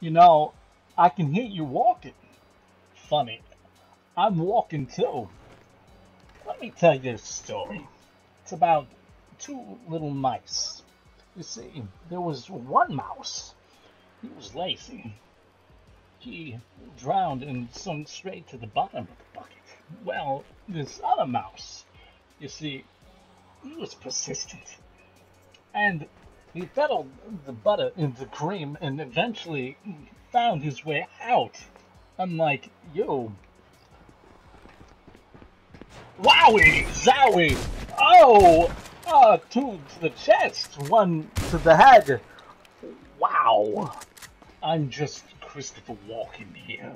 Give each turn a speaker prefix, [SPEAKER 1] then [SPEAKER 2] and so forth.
[SPEAKER 1] You know, I can hear you walking. Funny, I'm walking too. Let me tell you a story. It's about two little mice. You see, there was one mouse. He was lazy. He drowned and sunk straight to the bottom of the bucket. Well, this other mouse, you see, he was persistent. And he fed the butter into cream and eventually found his way out. Unlike you. Wowie! Zowie! Oh! Uh, two to the chest, one to the head. Wow. I'm just Christopher Walken here.